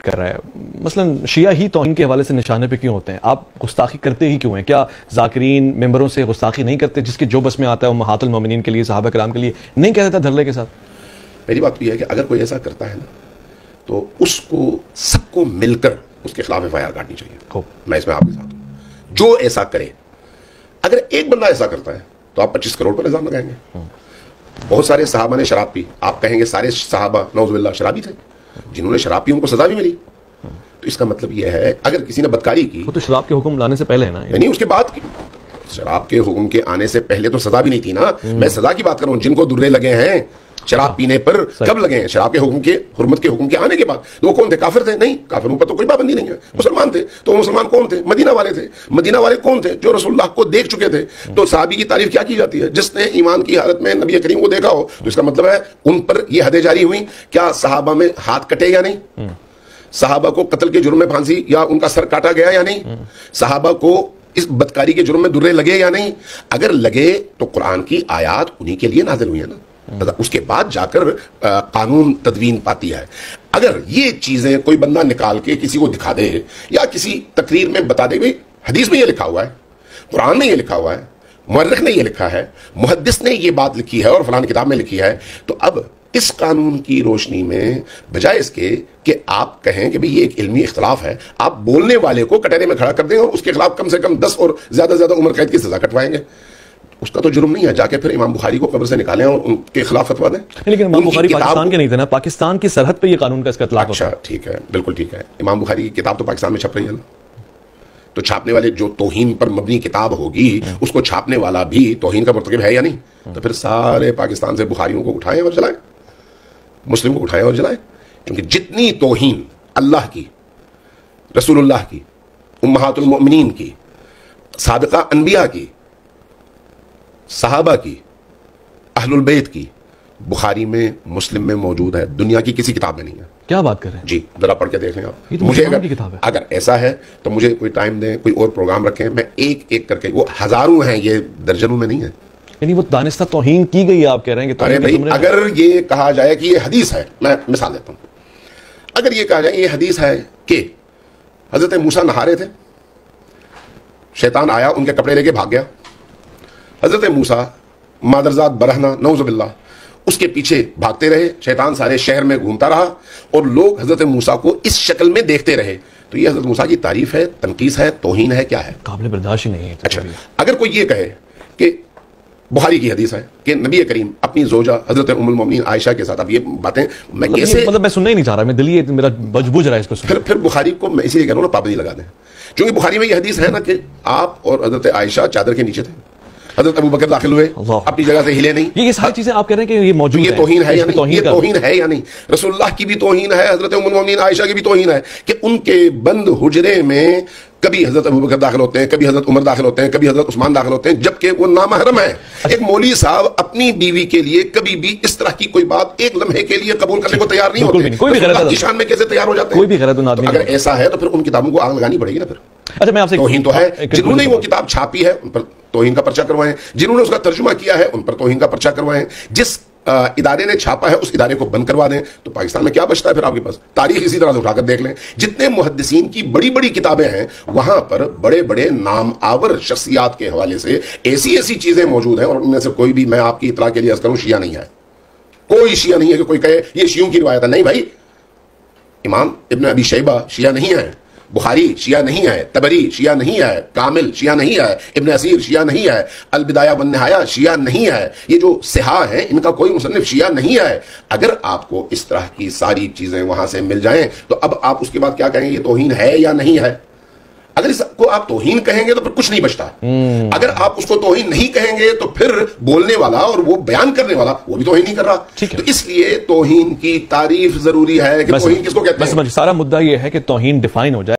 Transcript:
कर रहा है। मसलन शिया ही तोहिन के हवाले से निशाने पे क्यों होते हैं? आप गुस्ताखी करते ही क्यों हैं? क्या जाकरीन मेंबरों से गुस्ताखी नहीं करते जिसके जो बस में आता है वो महातुल मोमिनीन के लिए साहब कराम के लिए नहीं कह देता धरले के साथ? मेरी बात तो यह है कि अगर कोई ऐसा करता है ना तो उसको सबको मिलकर उसके खिलाफ एफ़ आई आर काटनी चाहिए। मैं इसमें आपके साथ हूँ। जो ऐसा करे अगर एक बंदा ऐसा करता है तो आप 25 करोड़ पर इल्ज़ाम लगाएँगे। बहुत सारे साहबा ने शराब पी। आप कहेंगे सारे साहबा नौजुबिल्ला शराबी थे। जिन्होंने शराब पी उनको सजा भी मिली। तो इसका मतलब यह है अगर किसी ने बदकारी की तो शराब के हुक्म लाने से पहले है ना यानी उसके बाद शराब के हुक्म के आने से पहले तो सजा भी नहीं थी ना। मैं सजा की बात कर रहा हूँ जिनको दुर्रे लगे हैं शराब पीने पर कब लगे? हैं शराब के हुक्म के हुरमत के हुक्म के आने के बाद। तो वो कौन थे? काफिर थे? नहीं। काफिरों पर तो कोई पाबंदी नहीं है। मुसलमान थे। तो मुसलमान कौन थे? मदीना वाले थे। मदीना वाले कौन थे? जो रसुल्लाह को देख चुके थे। तो साहबी की तारीफ़ क्या की जाती है? जिसने ईमान की हालत में नबी करीम को देखा हो तो इसका मतलब है उन पर यह हदें जारी हुई। क्या साहबा में हाथ कटे या नहीं? साहबा को कत्ल के जुर्म में फांसी या उनका सर काटा गया या नहीं? साहबा को इस बदकारी के जुर्म में दुर्रे लगे या नहीं? अगर लगे तो कुरान की आयात उन्हीं के लिए नाजिल हुई है ना। उसके बाद जाकर कानून तदवीन पाती है। अगर ये चीज़ें कोई बंदा निकाल के किसी को दिखा दे या किसी तकरीर में बता दे, भाई, हदीस में ये लिखा हुआ है, कुरान में ये लिखा हुआ है मर्रख ने ये लिखा है, मुहद्दिस ने ये बात लिखी है और फलान किताब में लिखी है तो अब इस कानून की रोशनी में बजाय इसके कि आप कहें कि भाई, ये एक इल्मी इख्तलाफ है, आप बोलने वाले को कटहरे में खड़ा कर दें और उसके खिलाफ कम से कम दस और ज़्यादा से ज़्यादा उम्र कैद की सजा कटवाएँगे। उसका तो जुर्म नहीं है जाके फिर इमाम बुखारी को कब्र से निकालें और उनके खिलाफ फतवा दें। लेकिन इमाम बुखारी पाकिस्तान के नहीं थे ना? पाकिस्तान की सरहद पे ये कानून का इसका इतलाक अच्छा ठीक है बिल्कुल ठीक है। इमाम बुखारी की किताब तो पाकिस्तान में छप रही है ना? तो छापने वाले जो तोहीन पर मबनी किताब होगी उसको छापने वाला भी तोहीन का मुर्तकब है या नहीं? तो फिर सारे पाकिस्तान से बुखारियों को उठाएँ और जलाएँ। मुस्लिम को उठाएँ और जलाएँ। क्योंकि जितनी तोहीन अल्लाह की रसूलुल्लाह की उम्महातुल मोमिनीन की साबिका अनबिया की सहाबा की अहलुल बैत की बुखारी में मुस्लिम में मौजूद है। दुनिया की किसी किताब में नहीं है। क्या बात कर रहे हैं? जी जरा पढ़ के देख लें आप। तो मुझे अगर किताब है। अगर ऐसा है तो मुझे कोई टाइम दें कोई और प्रोग्राम रखें। मैं एक एक करके वो हज़ारों हैं ये दर्जनों में नहीं है। यानी वो दानिस्ता तोहीन की गई आप कह रहे हैं कि अरे भाई अगर ये कहा जाए कि ये हदीस है मैं मिसाल देता हूँ। अगर ये कहा जाए ये हदीस है कि हज़रत मूसा नहा रहे थे शैतान आया उनके कपड़े लेके भाग गया। हज़रत मूसा मादरजात बरहना नौजबिल्ला उसके पीछे भागते रहे शैतान सारे शहर में घूमता रहा और लोग हज़रत मूसा को इस शक्ल में देखते रहे। तो ये हज़रत मूसा की तारीफ़ है तनकीस है तोहीन है क्या है? काबिल बर्दाश्त ही नहीं है अच्छा अगर कोई ये कहे कि बुहारी की हदीस है कि नबी करीम अपनी जोजा हज़रत उमुल मोमिनीन आयशा के साथ अब ये बातें मैं मतलब कैसे मतलब मैं सुनना ही नहीं चाह रहा मैं दिल ही मेरा बज बुझ रहा है इसको फिर फिर बुखारी को मैं इसीलिए कह रहा हूँ ना पाबंदी लगा दें। क्योंकि बुखारी में ये हदीस है ना कि आप और हज़रत आयशा चादर के नीचे थे। हज़रत अबू बकर दाखिल हुए अपनी जगह से हिले नहीं। ये ये सारी चीज़ें आप कह रहे हैं कि ये मौजूद ये तोहीन है या नहीं ये तोहीन है या नहीं रसूलुल्लाह की भी तोहीन है हज़रत मोमिनीन आयशा की भी तोहीन है कि उनके बंद हुजरे में कभी हज़रत अबू बकर दाखिल होते हैं कभी हज़रत उमर दाखिल होते हैं कभी हज़रत उस्मान दाखिल होते हैं जबकि वो नामहरम है। एक मौली साहब अपनी बीवी के लिए कभी भी इस तरह की कोई बात एक लम्हे के लिए कबूल करने को तैयार नहीं होते। कोई भी गलत है। में कैसे तैयार हो जाते हैं? कोई भी गलत तो अगर ऐसा है तो फिर उन किताबों को आग लगानी पड़ेगी ना फिर। अच्छा मैं आपसे तोहीन तो है। जिन्होंने वो किताब छापी है उन पर तोहीन का पर्चा करवाएँ। जिन्होंने उसका तर्जुमा किया है उन पर तोहीन का पर्चा करवाएँ। जिस इदारे ने छापा है उस इदारे को बंद करवा दें। तो पाकिस्तान में क्या बचता है फिर आपके पास? तारीख इसी तरह से उठाकर देख लें। जितने मुहदसिन की बड़ी बड़ी किताबें हैं वहाँ पर बड़े बड़े नाम आवर शख्सियात के हवाले से ऐसी ऐसी चीज़ें मौजूद हैं और उनमें से कोई भी मैं आपकी इतला के लिए अर्ज़ करूँ शिया नहीं है। कोई शिया नहीं है कि कोई कहे ये शियों की रिवायत है। नहीं भाई इमाम इबन अबी शैबा शिया नहीं है। बुखारी शिया नहीं है तबरी शिया नहीं है कामिल शिया नहीं है इबन असीर शिया नहीं है अलबिदाया बन नहाया शिया नहीं है। ये जो सिहा है इनका कोई मुसन्निफ शिया नहीं है। अगर आपको इस तरह की सारी चीज़ें वहाँ से मिल जाएँ तो अब आप उसके बाद क्या कहेंगे ये तोहीन है या नहीं है? अगर इसको आप तोहीन कहेंगे तो फिर कुछ नहीं बचता। अगर आप उसको तोहीन नहीं कहेंगे तो फिर बोलने वाला और वो बयान करने वाला वो भी तोहीन नहीं कर रहा। ठीक है। तो इसलिए तोहीन की तारीफ़ ज़रूरी है कि तोहीन किसको कहते हैं? सारा मुद्दा ये है कि तोहीन डिफाइन हो जाए।